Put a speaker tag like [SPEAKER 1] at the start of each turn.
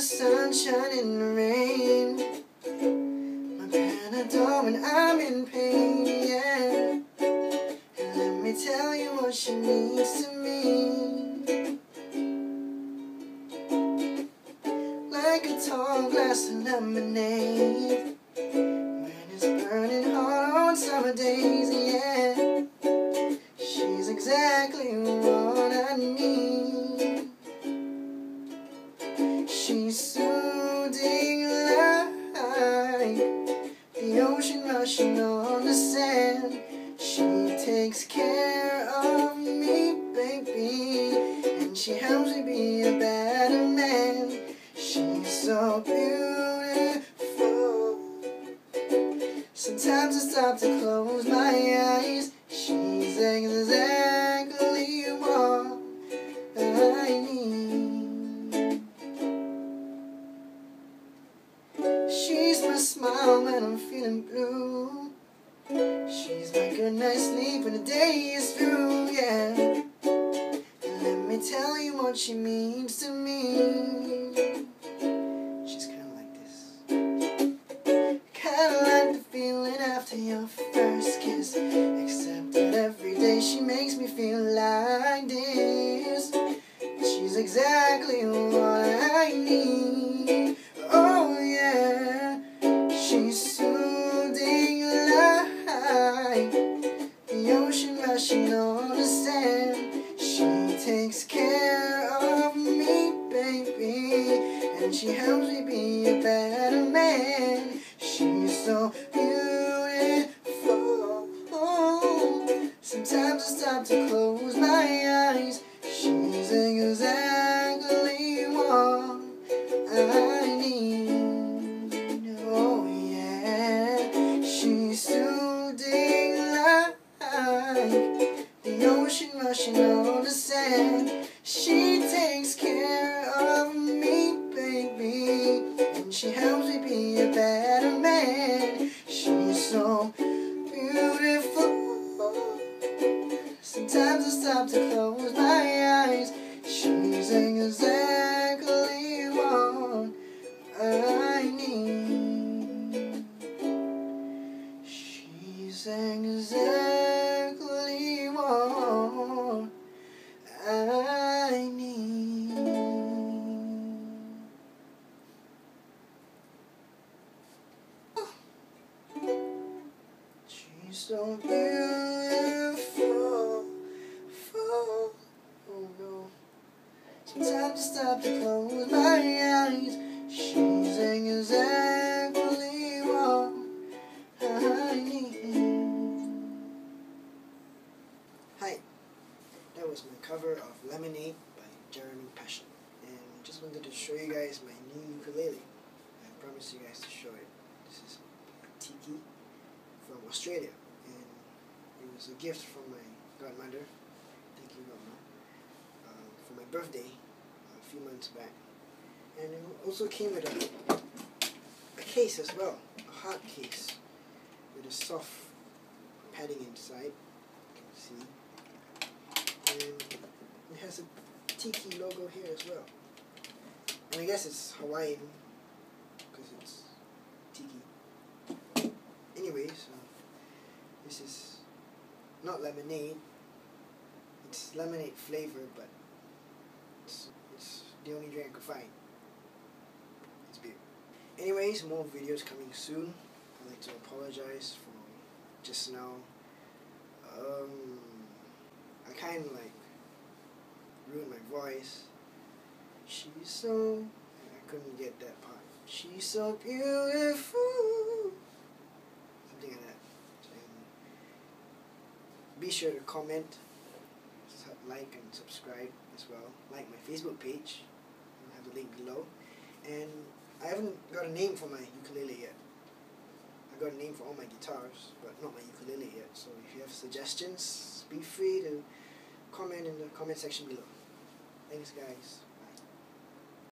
[SPEAKER 1] sunshine in the rain. My Panadol when I'm in pain, yeah. And let me tell you what she means to me. Like a tall glass of lemonade. When it's burning hot on summer days, She's soothing like the ocean rushing on the sand. She takes care of me, baby, and she helps me be a better man. She's so beautiful. Sometimes I stop to close my eyes. She's exactly when I'm feeling blue. She's my good night's sleep when the day is through, yeah. Let me tell you what she means to me. She's kinda like this. Kinda like the feeling after your first kiss. Except that every day she makes me feel like this. She's exactly what I need. On the sand. She takes care of me, baby, and she helps me be a better man. She's so beautiful. She's exactly what I need. She's exactly what I need. She's so beautiful. Sometimes I stop to close my eyes. She's exactly what I need. Hi, that was my cover of Lemonade by Jeremy Passion. And I just wanted to show you guys my new ukulele. I promised you guys to show it. This is Tiki from Australia. And it was a gift from my godmother. Thank you, Mama. Birthday a few months back. And it also came with a, a case as well, a hard case with a soft padding inside. You can see. And it has a Tiki logo here as well. And I guess it's Hawaiian because it's Tiki. Anyway, so this is not lemonade. It's lemonade flavor, but the only drink I could find. It's beer. Anyways, more videos coming soon. I'd like to apologize for just now. Um, I kind of like ruined my voice. She's so. I couldn't get that part. She's so beautiful. Something like that. And be sure to comment, like, and subscribe as well. Like my Facebook page. The link below. And I haven't got a name for my ukulele yet. I got a name for all my guitars, but not my ukulele yet. So if you have suggestions, be free to comment in the comment section below. Thanks, guys.